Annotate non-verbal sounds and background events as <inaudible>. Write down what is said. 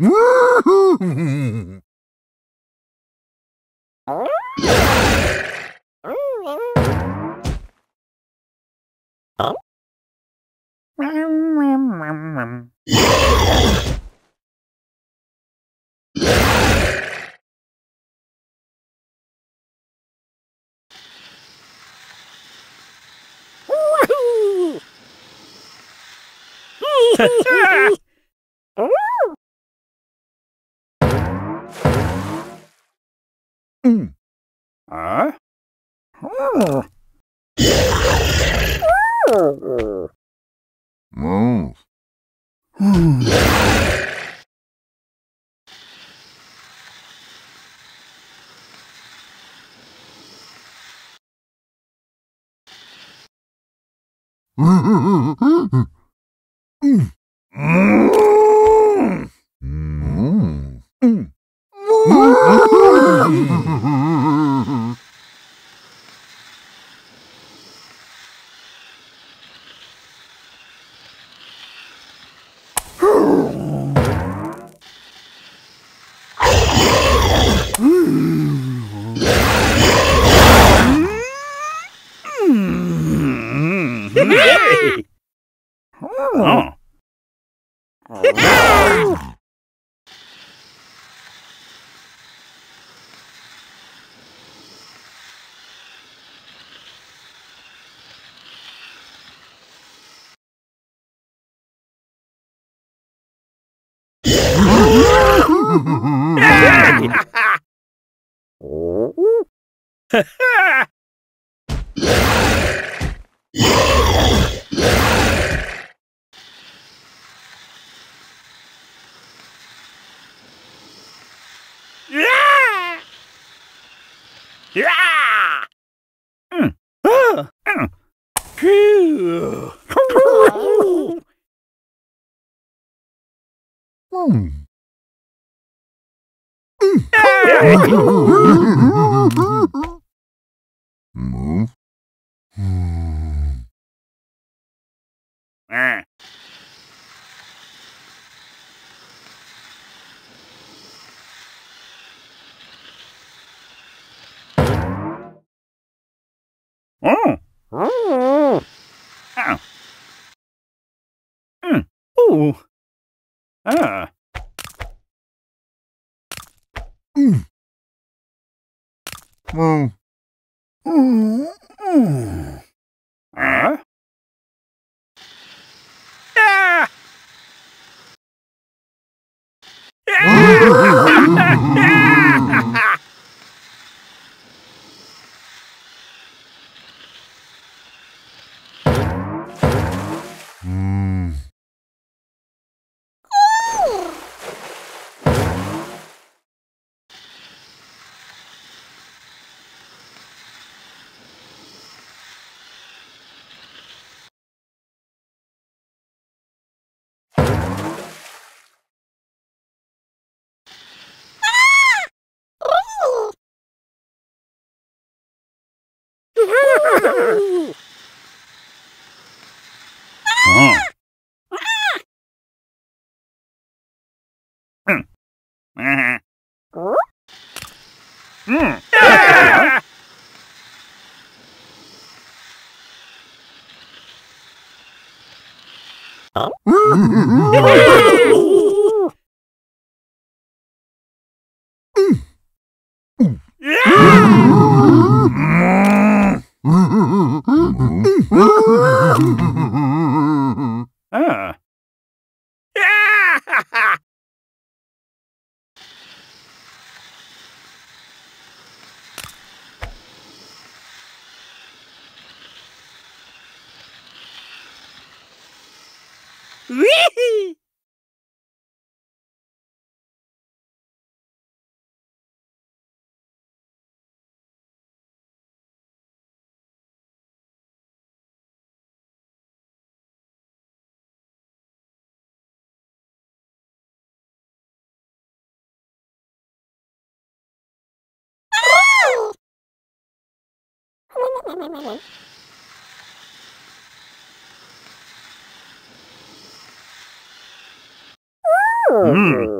Oh! <laughs> <laughs> <laughs> Move. Hey! Oh. <laughs> Yeah! <laughs> <laughs> Yeah! Mm. Ah! Mm. Phew. Move. Ah. Oh. Oh. Mm. Ooh. Ah. Move. Huh? Ah! Ah! <laughs> Oh. Ah. <laughs> Mm. Mm.